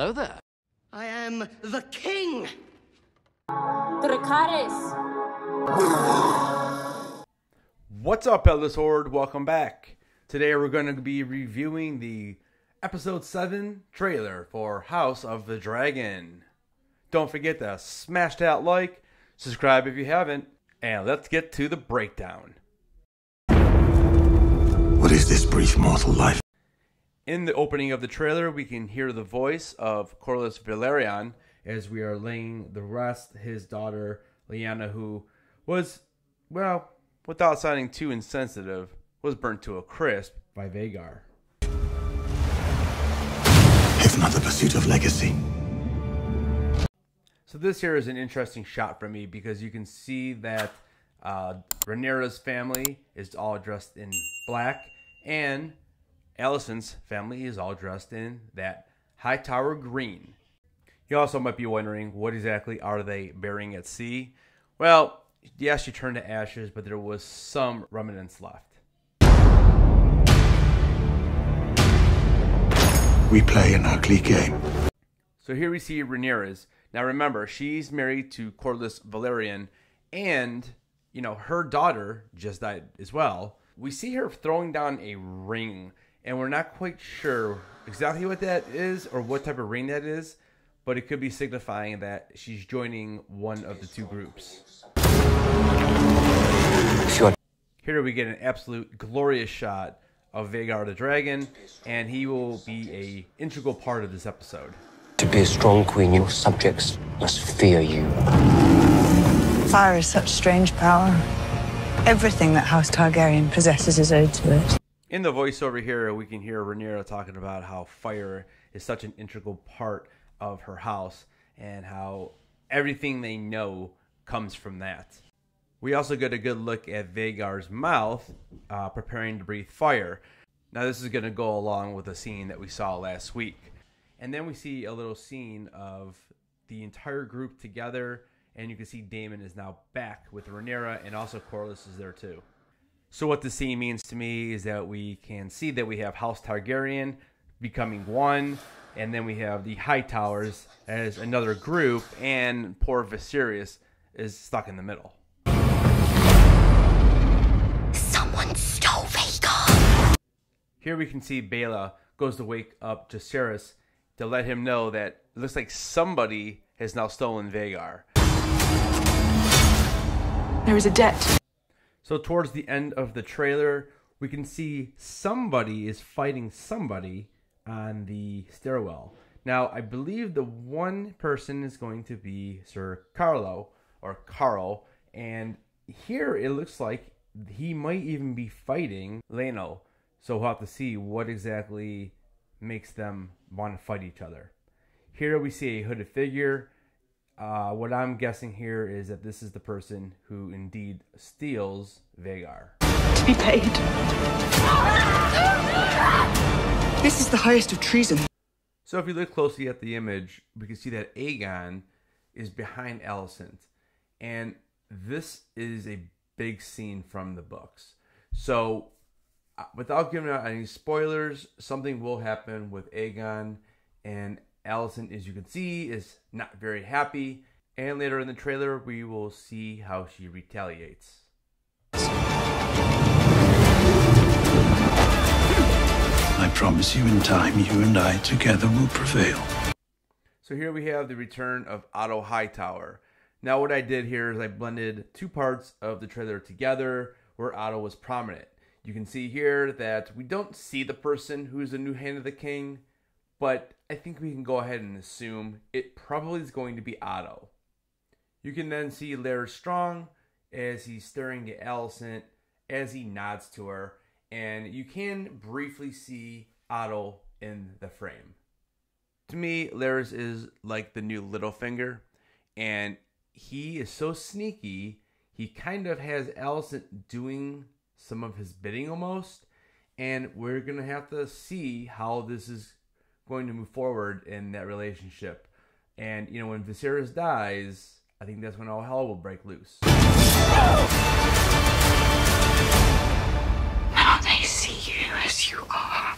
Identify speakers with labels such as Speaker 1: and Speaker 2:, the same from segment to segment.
Speaker 1: Hello there.
Speaker 2: I am the king!
Speaker 3: Dracarys.
Speaker 4: What's up, Headless Horde? Welcome back. Today we're going to be reviewing the episode 7 trailer for House of the Dragon. Don't forget to smash that like, subscribe if you haven't, and let's get to the breakdown.
Speaker 5: What is this brief mortal life?
Speaker 4: In the opening of the trailer, we can hear the voice of Corlys Velaryon as we are laying the rest his daughter Laena, who was, well, without sounding too insensitive, was burnt to a crisp by Vhagar.
Speaker 5: If not the pursuit of legacy.
Speaker 4: So this here is an interesting shot for me because you can see that uh, Rhaenyra's family is all dressed in black, and Alicent's family is all dressed in that Hightower green. You also might be wondering what exactly are they burying at sea? Well, yes, she turned to ashes, but there was some remnants left.
Speaker 5: We play an ugly game.
Speaker 4: So here we see Rhaenys. Now remember, she's married to Corlys Velaryon, and you know her daughter just died as well. We see her throwing down a ring, and we're not quite sure exactly what that is or what type of ring that is, but it could be signifying that she's joining one of the two groups.
Speaker 6: Sure.
Speaker 4: Here we get an absolute glorious shot of Vhagar the dragon, and he will be a integral part of this episode.
Speaker 6: To be a strong queen, your subjects must fear you.
Speaker 7: Fire is such strange power. Everything that House Targaryen possesses is owed to it.
Speaker 4: In the voiceover here, we can hear Rhaenyra talking about how fire is such an integral part of her house and how everything they know comes from that. We also get a good look at Vhagar's mouth uh, preparing to breathe fire. Now, this is going to go along with a scene that we saw last week. And then we see a little scene of the entire group together, and you can see Daemon is now back with Rhaenyra, and also Corlys is there too. So, what the scene means to me is that we can see that we have House Targaryen becoming one, and then we have the High Towers as another group, and poor Viserys is stuck in the middle.
Speaker 3: Someone stole Vhagar.
Speaker 4: Here we can see Baela goes to wake up Jacaerys to let him know that it looks like somebody has now stolen Vhagar.
Speaker 8: There is a debt.
Speaker 4: So towards the end of the trailer, we can see somebody is fighting somebody on the stairwell. Now, I believe the one person is going to be Sir Carlo or Carl, and here it looks like he might even be fighting Laenor. So we'll have to see what exactly makes them want to fight each other. Here we see a hooded figure. Uh, what I'm guessing here is that this is the person who indeed steals Vhagar.
Speaker 8: To be paid. This is the highest of treason.
Speaker 4: So if you look closely at the image, we can see that Aegon is behind Alicent. And this is a big scene from the books. So uh, without giving out any spoilers, something will happen with Aegon and Alicent, as you can see, is not very happy. And later in the trailer, we will see how she retaliates.
Speaker 5: I promise you in time, you and I together will prevail.
Speaker 4: So here we have the return of Otto Hightower. Now what I did here is I blended two parts of the trailer together where Otto was prominent. You can see here that we don't see the person who's the new hand of the king, but I think we can go ahead and assume it probably is going to be Otto. You can then see Larys Strong as he's staring at Alicent as he nods to her, and you can briefly see Otto in the frame. To me, Larys is like the new Littlefinger, and he is so sneaky. He kind of has Alicent doing some of his bidding almost, and we're gonna have to see how this is going to move forward in that relationship. And you know, when Viserys dies, I think that's when all hell will break loose.
Speaker 8: Now they see you as you are.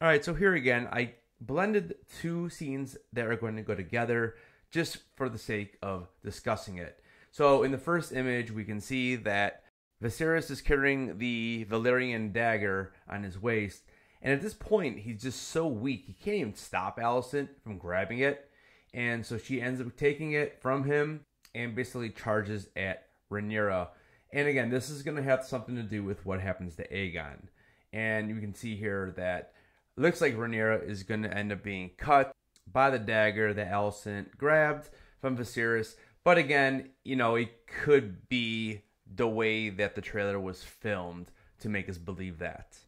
Speaker 4: All right, so here again, I blended two scenes that are going to go together just for the sake of discussing it. So, in the first image, we can see that Viserys is carrying the Valyrian dagger on his waist, and at this point, he's just so weak, he can't even stop Alicent from grabbing it. And so she ends up taking it from him and basically charges at Rhaenyra. And again, this is going to have something to do with what happens to Aegon. And you can see here that looks like Rhaenyra is going to end up being cut by the dagger that Alicent grabbed from Viserys. But again, you know, it could be the way that the trailer was filmed to make us believe that.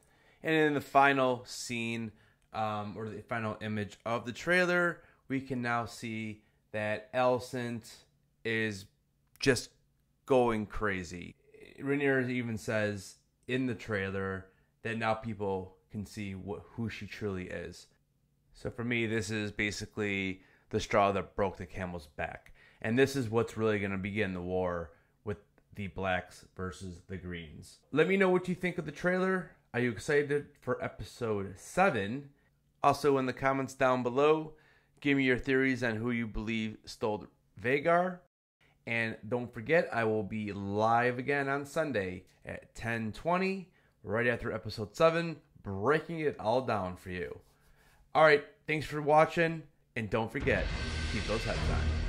Speaker 4: And in the final scene, um, or the final image of the trailer, we can now see that Alicent is just going crazy. Rhaenyra even says in the trailer that now people can see what, who she truly is. So for me, this is basically the straw that broke the camel's back. And this is what's really going to begin the war with the blacks versus the greens. Let me know what you think of the trailer. Are you excited for episode 7? Also, in the comments down below, give me your theories on who you believe stole Vhagar. And don't forget, I will be live again on Sunday at 1020, right after episode 7, breaking it all down for you. All right, thanks for watching, and don't forget, keep those heads on.